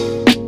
Bye.